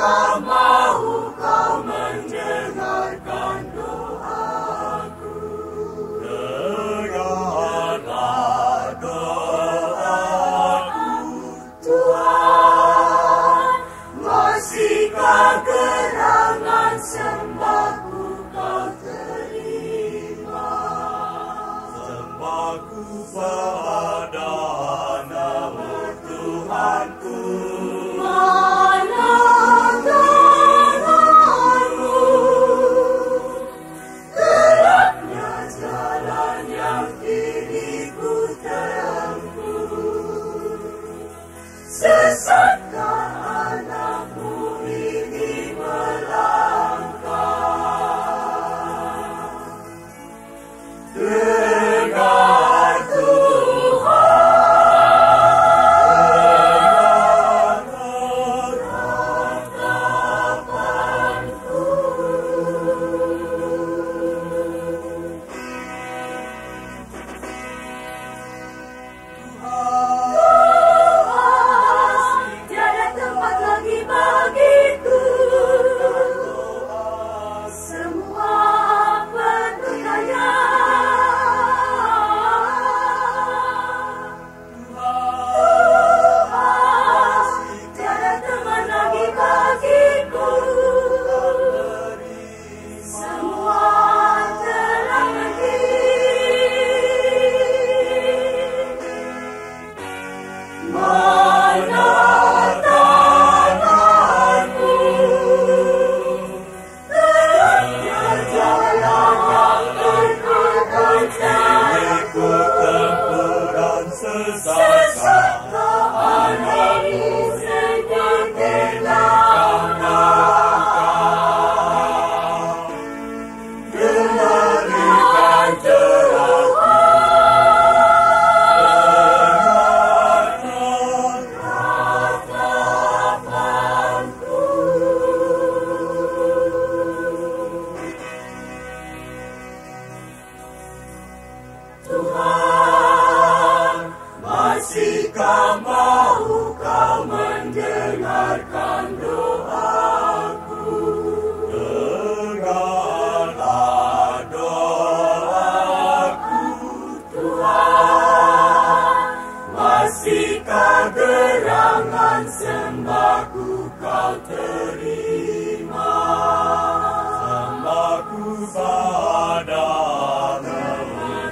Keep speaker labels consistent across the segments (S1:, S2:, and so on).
S1: Kau mau kau mendengarkan doaku
S2: Dengarlah doaku
S1: Tuhan Masihkah gerangan sembahku kau terima
S2: Sembahku
S1: pada nama Tuhanku. Padamu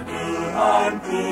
S2: Tuhanku